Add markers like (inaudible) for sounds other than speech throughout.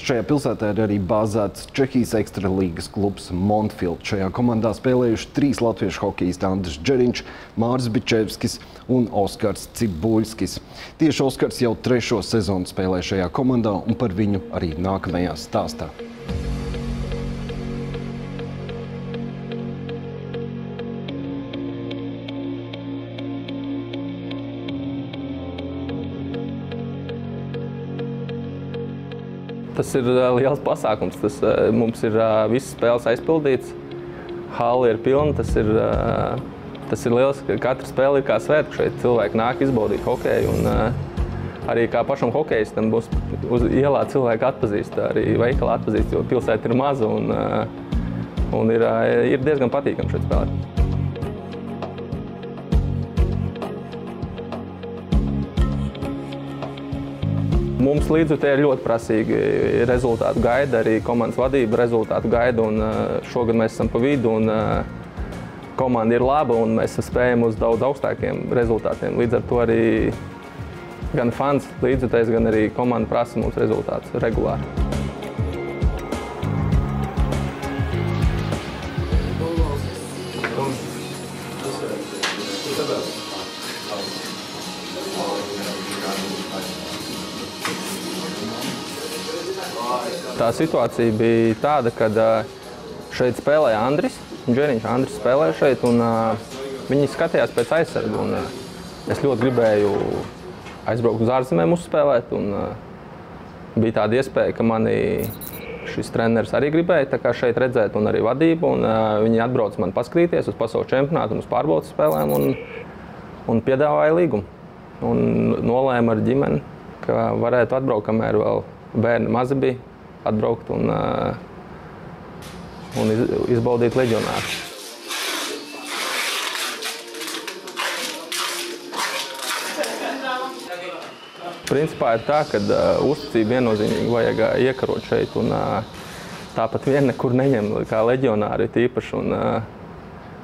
Šajā pilsētā ir arī bāzēts Čehijas ekstralīgas klubs Montfield. Šajā komandā spēlējuši trīs latviešu hokejisti Andris Džeriņš, Māris Bičevskis un Oskars Cibuļskis. Tieši Oskars jau trešo sezonu spēlē šajā komandā un par viņu arī nākamajā stāstā. Tas ir liels pasākums. Tas, mums ir visas spēles aizpildīts. Hali ir pilna. Tas ir, tas ir liels, ka katra spēle ir kā svētku. Šeit cilvēki nāk izbaudīt hokeju. Un, arī kā pašam hokejistam būs uz ielā cilvēki atpazīst, arī veikalā atpazīst, jo pilsēta ir maza un, un ir, ir diezgan patīkami šeit spēlēt. Mums līdzjutēji ir ļoti prasīgi rezultātu gaida, arī komandas vadība rezultātu gaida. Un, šogad mēs esam pa vidu un komanda ir laba un mēs spējam uz daudz augstākiem rezultātiem. Līdz ar to arī gan fans līdzjutējs, gan arī komanda prasa mums rezultātus regulāri. Tā situācija bija tāda, ka šeit spēlēja Andris. Džeriņš Andris spēlēja šeit, un viņi skatījās pēc aizsargu. Es ļoti gribēju aizbraukt uz ārzemēm uzspēlēt, un bija tāda iespēja, ka mani šis treneris arī gribēja šeit redzēt, un arī vadību. Un, viņi atbrauca man paskatīties uz pasaules čempionātu un uz pārbaudas spēlēm, un, un piedāvāja līgumu. Un nolēma ar ģimeni, ka varētu atbraukt, kamēr vēl bērni mazi bija atbraukt un, un izbaudīt leģionāru. Principā ir tā, ka uh, uzticību viennozīmīgi vajag uh, iekarot šeit. Un, uh, tāpat vien nekur neņem kā leģionāri tīpaši. Un, uh,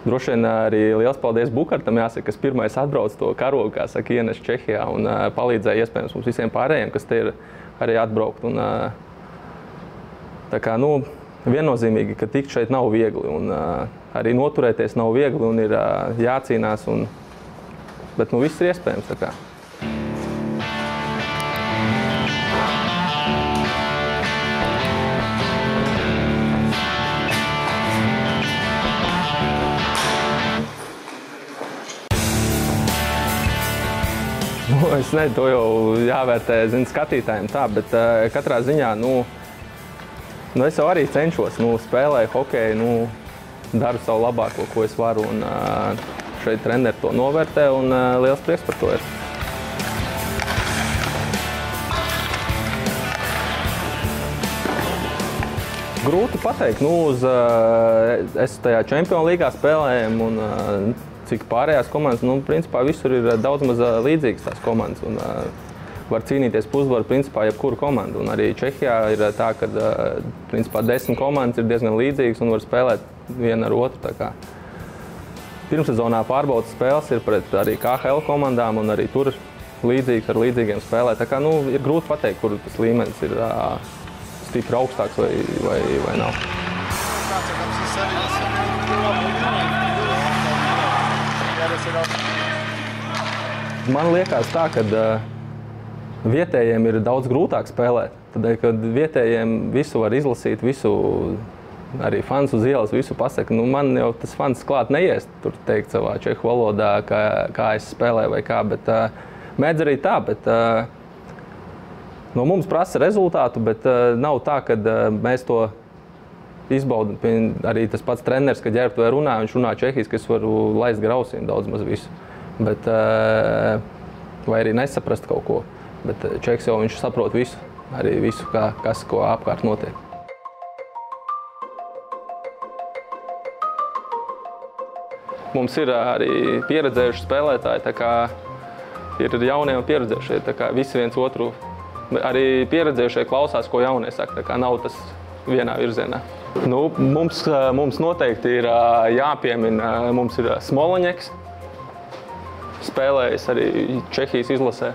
droši vien arī liels paldies Bukartam, jāsaka, kas pirmais atbrauc to karogu, kā saka, ienes Čehijā un uh, palīdzēja iespējams mums visiem pārējiem, kas te ir arī atbraukt. Un, Tā kā, nu, viennozīmīgi, ka tikt šeit nav viegli. Un, arī noturēties nav viegli un ir jācīnās. Un, bet nu, viss ir iespējams. (laughs) Nu, es nezinu, to jau jāvērtē zin, skatītājiem tā, bet uh, katrā ziņā nu, Nu, es jau arī cenšos, nu, spēlēju hokeju, nu, daru savu labāko, ko es varu. Un, šeit treneri to novērtē un liels prieks par to ir. Grūti pateikt, nu, uz, es tajā čempionu līgā spēlēju, un cik pārējās komandas, nu, principā visur ir daudz maz līdzīgas tās komandas. Un, var cīnīties par uzvaru principā jebkuru komandu. Un arī Čehijā ir eh, tā, ka eh, principā desmit komandas ir diezgan līdzīgas un var spēlēt viena ar otru. Pirmsezonā pārbaudas spēles ir pret arī KHL komandām un arī tur līdzīgs ar līdzīgiem spēlē. Tā kā, nu, ir grūti pateikt, kur tas līmenis ir uh, stipri augstāks vai, vai, vai nav. Man liekas tā, ka Vietējiem ir daudz grūtāk spēlēt. Tādēļ, kad vietējiem visu var izlasīt, visu arī fans uz ielas, visu pasaka. Nu, man jau tas fans klāt neies, tur teikt savā čehu valodā, kā, kā es spēlēju vai kā. Bet, uh, mēdz arī tā, bet uh, no mums prasa rezultātu, bet uh, nav tā, ka uh, mēs to izbaudām. Arī tas pats treneris, kad ģērbtu vai runā, viņš runā čehiski, ka es varu laist grausiem daudz maz visu. Bet, uh, vai arī nesaprast kaut ko. Bet eh, Čeks jau viņš saprot visu, arī visu, kā, kas ko apkārt notiek. Mums ir eh, arī pieredzējuši spēlētāji, tā kā ir jaunie un pieredzējušie. Visi viens otru, arī pieredzējušie klausās, ko jaunie saka. Tā kā nav tas vienā virzienā. Nu, mums, mums noteikti ir jāpiemina, mums ir Smoloņeks, spēlējis arī Čehijas izlasē.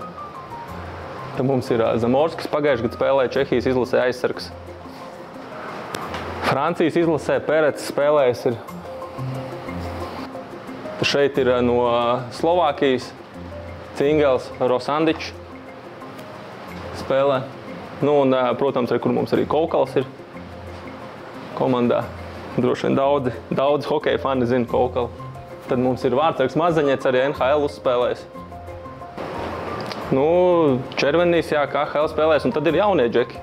Tad mums ir Zamorskis, pagājušajā gadā spēlēja Čehijas izlasē aizsargs. Francijas izlasē Pērēts spēlējis. Ir. Šeit ir no Slovākijas Cingels, Rosandičs spēlē. Nu, un, protams, arī, kur mums arī Kaukals ir komandā. Droši vien daudzi, daudzi hokeja fani zina Kaukalu. Tad mums ir Vārtsargs Mazaņets, arī NHL uzspēlējis. Nu, Červenīs, jā, KHL spēlēs, un tad ir jaunie džeki.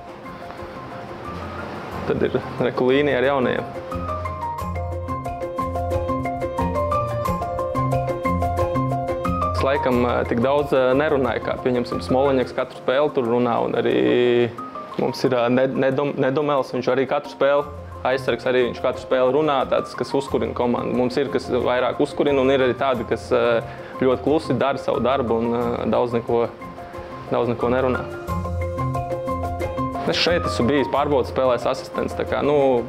Tad ir rekulīnija ar jaunajiem. Es laikam tik daudz nerunāju, kā pieņemsim Smoliņaks katru spēli tur runā, un arī mums ir Nedomēls, viņš arī katru spēli aizsargs arī viņš katru spēli runā, tāds, kas uzkurina komandu. Mums ir kas vairāk uzkurina, un ir arī tādi, kas eh, ļoti klusi dara savu darbu un eh, daudz neko, daudz neko nerunā. Es šeit esmu bijis pārbaudas spēlēs asistents. Tā, kā, nu,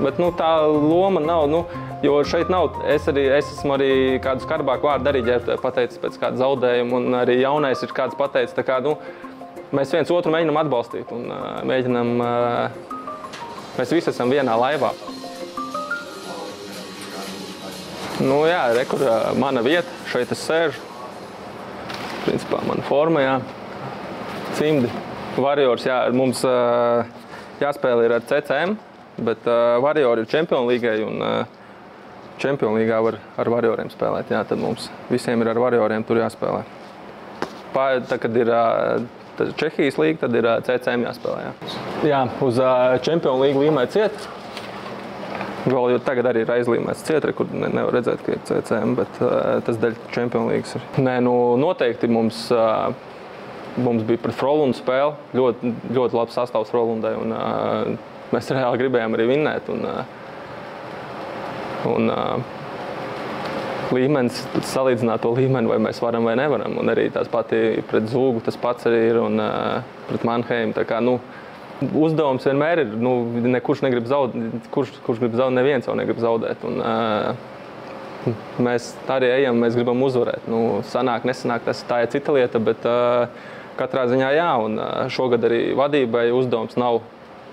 bet, nu, tā loma nav. Nu, Jo šeit nav, es arī es esmu arī kādu skarbāku vārdu arī pateicis pēc kāda zaudējuma, un arī jaunais ir kāds pateicis. Kā, nu, mēs viens otru mēģinām atbalstīt un uh, mēģinām uh, Mēs visi esam vienā laivā. Nu, jā, re, kur mana vieta, šeit es sēžu. Principā mana forma, jā. Cimdi, Warriors, jā, mums uh, jāspēlē ir ar CCM, bet uh, Warrior ir Champions līgai un uh, Champions līgā var ar Warrioriem spēlēt. Jā, tad mums visiem ir ar Warrioriem tur jāspēlē. Pār, tā, kad ir uh, Tad Čehijas līnija, tad ir CCM jāspēlē. Jā, jā uz Champions League līmē ciet. Vēl jau tagad arī ir aizlīmēts cietri, kur ne, nevar redzēt, ka ir CCM, bet uh, tas dēļ Champions League ir. Nē, nu noteikti mums, uh, mums bija pret Frolundu spēle. Ļoti, ļoti labs sastāvs Frolundai. Un, uh, mēs reāli gribējām arī vinnēt. Un, uh, un, uh, līmenis, salīdzināt to līmeni, vai mēs varam vai nevaram. Un arī tās pati pret Zūgu tas pats arī ir un pret Manheimu. Tā kā, nu, uzdevums vienmēr ir, nu, nekurš negrib zaudēt, kurš, kurš grib zaudēt, neviens jau negrib zaudēt. Un, mēs arī ejam, mēs gribam uzvarēt. Nu, sanāk, nesanāk, tas tā ir cita lieta, bet uh, katrā ziņā jā, un uh, šogad arī vadībai uzdevums nav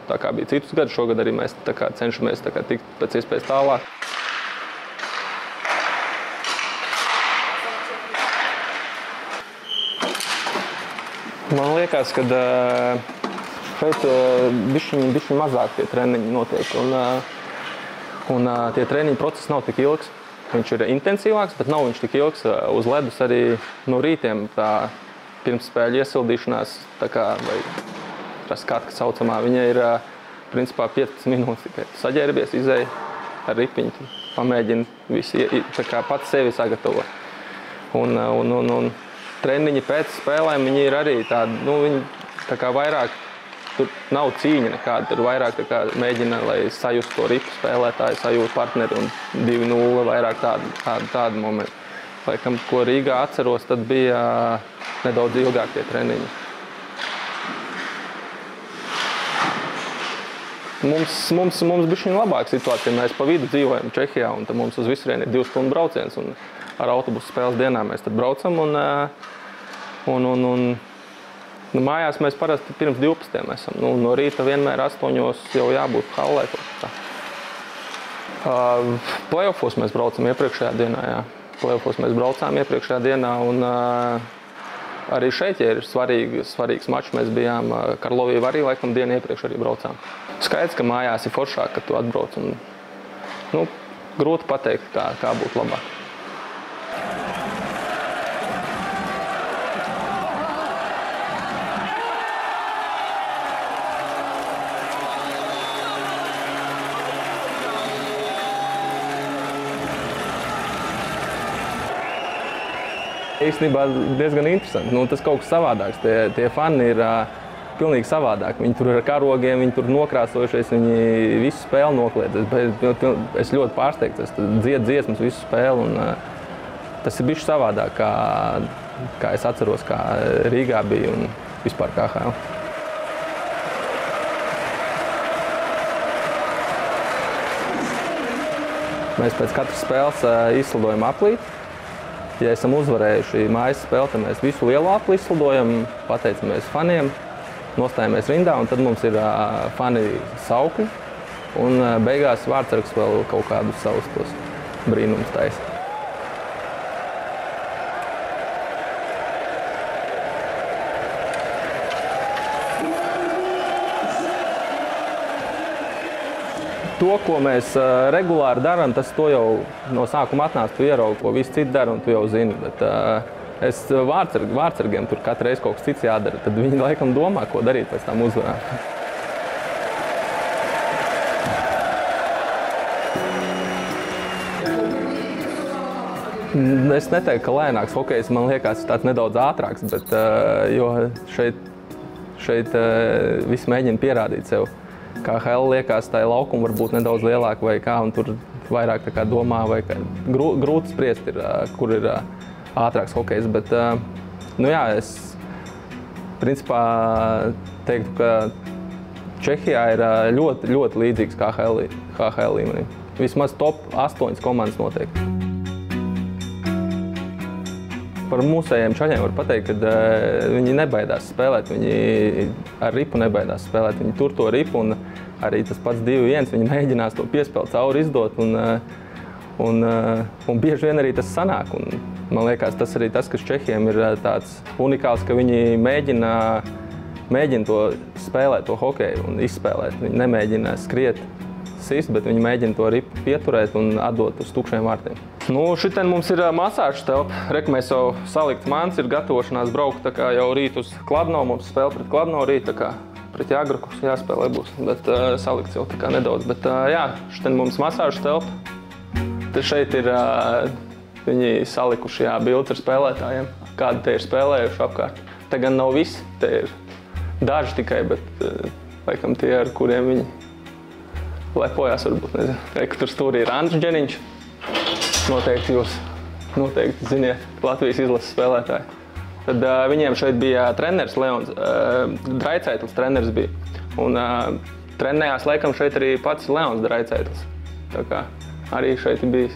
tā kā bija citus gadus. Šogad arī mēs kā, cenšamies kā, tikt pēc iespējas tālāk. Man liekas, ka šeit bišķiņi, bišķiņi mazāk tie treniņi notiek. Un, un tie treniņu procesi nav tik ilgs. Viņš ir intensīvāks, bet nav viņš tik ilgs. Uz ledus arī no rītiem tā pirmsspēļu iesildīšanās, tā kā skata saucamā, viņa ir principā 15 minūtes tikai. Saģērbies, izēja ar ripiņu, pamēģina visu, tā kā pats sevi sagatavot. Un, un, un, un, treniņi pēc spēlēm ir arī tādi, nu, viņi tā kā vairāk. Tur nav cīņa nekāda. Tur vairāk mēģina, lai sajustu to ripu spēlētāju, sajūtu partneri un 2-0 vairāk tādu, tādu, tādu momentu. Laikam, ko Rīgā atceros, tad bija nedaudz ilgākie treniņi. Mums, mums, mums bija šī labāka situācija. Mēs pa vidu dzīvojam Čehijā, un mums uz visurienu ir divu stundu brauciens. Un, ar autobusu spēles dienām mēs braucam. Un, eh, un, un, un, nu, mājās mēs parasti pirms 12. esam. Nu, no rīta vienmēr 8. jau jābūt hallē. Uh, Playoffs mēs braucam iepriekšējā dienā. Jā. Playoffs mēs braucām iepriekšējā dienā. Un, uh, arī šeit ja ir svarīgi, svarīgs mačs. Mēs bijām uh, Karlovī arī laikam dienu iepriekš arī braucām. Skaidrs, ka mājās ir foršāk, kad tu atbrauc. Un, nu, grūti pateikt, kā, kā būtu labāk. Īstenībā diezgan interesanti. Nu, tas kaut kas savādāks. Tie, tie fani ir uh, pilnīgi savādāk. Viņi tur ar karogiem, viņi tur nokrāsojušies, viņi visu spēli nokliedz. Es, es ļoti pārsteigts, es dziedu dziesmas visu spēli. Un, uh, tas ir bijis savādāk, kā, kā es atceros, kā Rīgā bija un vispār KHL. Mēs pēc katras spēles izsludojam aplīti ja esam uzvarējuši mājas spēli, tad mēs visu apli izsludojam, pateicamies faniem, nostājamies rindā, un tad mums ir uh, fani saukļi. Un uh, beigās vārdsargs vēl kaut kādus savus tos brīnumus taisa. To, ko mēs uh, regulāri darām, tas jau no sākuma atnāca. Tu ieraugi, ko visi citi dara, un tu jau zini. Bet, uh, es vārdsarg, vārdsargiem tur katru reizi kaut kas cits jādara. Tad viņi laikam domā, ko darīt pēc tam uzvarām. Es neteiktu, ka lēnāks hokejs man liekas tāds nedaudz ātrāks, bet uh, šeit, šeit uh, viss mēģina pierādīt sevi kā Hela liekas, tā laukuma var būt nedaudz lielāka vai kā, un tur vairāk domā, vai kā. Grū, grūti spriest, ir, kur ir ātrāks hokejs. Bet, nu jā, es principā teiktu, ka Čehijā ir ļoti, ļoti līdzīgs KHL, KHL līmenim. Vismaz top 8 komandas noteikti. Par mūsējiem čaļiem var pateikt, ka uh, viņi nebaidās spēlēt. Viņi ar ripu nebaidās spēlēt. Viņi tur to ripu un arī tas pats 2-1. Viņi mēģinās to piespēlēt cauri izdot. Un, uh, un, uh, un bieži vien arī tas sanāk. Un, man liekas, tas arī tas, kas Čehiem ir tāds unikāls, ka viņi mēģina, mēģina to spēlēt, to hokeju un izspēlēt. Viņi nemēģina skriet, sist, bet viņi mēģina to ripu pieturēt un atdot uz tukšiem vārtiem. Nu, šitien mums ir masāžas telpa. Rek, mēs jau salikt mans, ir gatavošanās braukt tā kā jau rīt uz Kladno. Mums spēle pret Kladno rīt, tā kā pret Jāgraku jāspēlē būs. Bet uh, salikts jau tā kā nedaudz. Bet uh, jā, šitien mums masāžas telpa. Te šeit ir uh, viņi salikuši jā, bildes ar spēlētājiem, kādi te ir spēlējuši apkārt. Te gan nav visi, te ir daži tikai, bet uh, laikam tie, ar kuriem viņi lepojās, varbūt, nezinu. Re, tur stūrī ir Andris Dženiņš noteikti jūs noteikti ziniet Latvijas izlases spēlētāji. Tad uh, viņiem šeit bija treneris Leons, uh, Draicētlis treneris bija. Un uh, trenējās laikam šeit arī pats Leons Draicētlis. Tā kā arī šeit bija.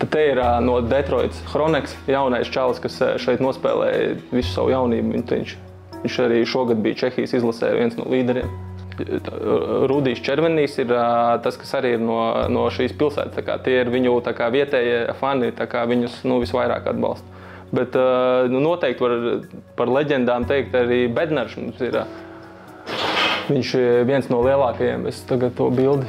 Tad te ir uh, no Detroitas Hroneks jaunais čalis, kas šeit nospēlēja visu savu jaunību. Viņš, viņš arī šogad bija Čehijas izlasē viens no līderiem. Rudijs Červenīs ir tas, kas arī ir no, no šīs pilsētas. Tie ir viņu kā, vietējie fani, viņus nu, visvairāk atbalsta. Bet nu, noteikti var par leģendām teikt arī Bednars. Ir, viņš ir viens no lielākajiem. Es tagad to bildi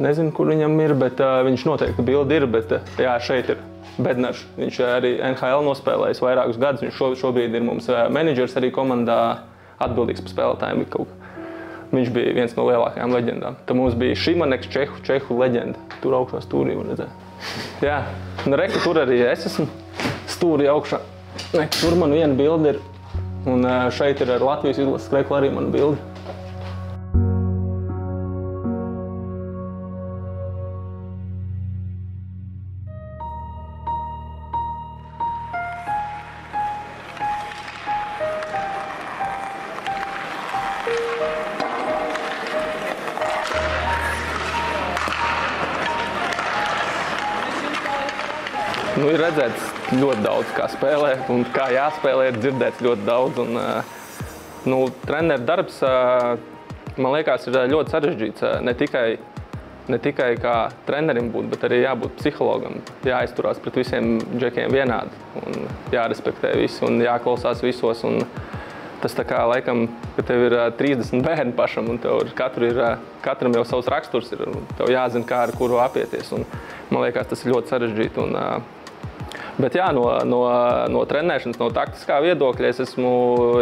nezinu, kur viņam ir, bet viņš noteikti bildi ir. Bet, jā, šeit ir Bednars. Viņš arī NHL nospēlējis vairākus gadus. Viņš šo, šobrīd ir mums menedžers arī komandā atbildīgs par spēlētājiem. Viņš bija viens no lielākajām leģendām. Tad mums bija Šimaneks, Čehu, Čehu leģenda. Tur augšā stūrī var redzēt. Jā, un nu, reku tur arī es esmu stūrī augšā. Ne, tur man viena bilde ir. Un šeit ir ar Latvijas izlases krekla arī mana bilde. Nu, ir redzēts ļoti daudz, kā spēlēt un kā jāspēlē. Ir dzirdēts ļoti daudz. Un, nu, treneru darbs, man liekas, ir ļoti sarežģīts. Ne tikai, ne tikai kā trenerim būt, bet arī jābūt psihologam. Jāizturās pret visiem džekiem vienādi. Un jārespektē visi un jāklausās visos. Un tas tā kā laikam, ka tev ir 30 bērni pašam un tev ir, katru ir, katram jau savs raksturs. Ir, tev jāzina, kā ar kuru apieties. Un, man liekas, tas ir ļoti sarežģīti. Un, Bet jā, no, no, no trenēšanas, no taktiskā viedokļa, es, esmu,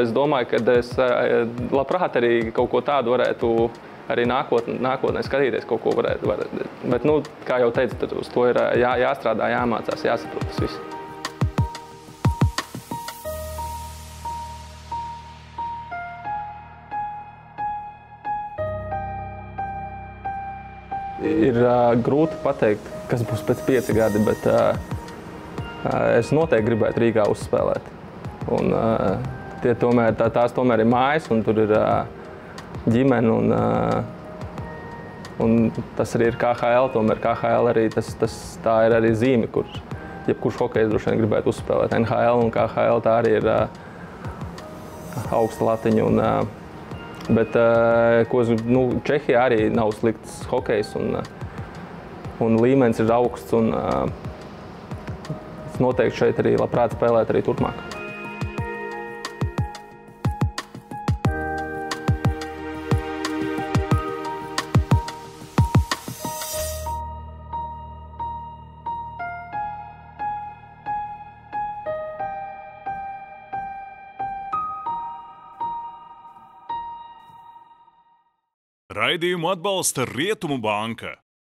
es domāju, ka es eh, labprāt arī kaut ko tādu varētu arī nākotnē, nākotnē skatīties, kaut ko varētu. varētu. Bet, nu, kā jau teicu, tad uz to ir jā, jāstrādā, jāmācās, jāsaprot tas viss. Ir uh, grūti pateikt, kas būs pēc pieci gadi, bet uh, es noteikti gribētu Rīgā uzspēlēt. Un, eh, tie tomēr, tā, tās tomēr ir mājas, un tur ir eh, ģimene. Un, eh, un tas arī ir KHL. Tomēr KHL arī tas, tas, tā ir arī zīme, kur jebkurš hokejs droši vien gribētu uzspēlēt. NHL un KHL tā arī ir augsta latiņa. Un, Bet, ko es, nu, Čehijā arī nav slikts hokejs, un, un līmenis ir augsts. Un, uh, es noteikti šeit arī labprāt spēlētu arī turpmāk. Raidījumu atbalsta Rietumu banka.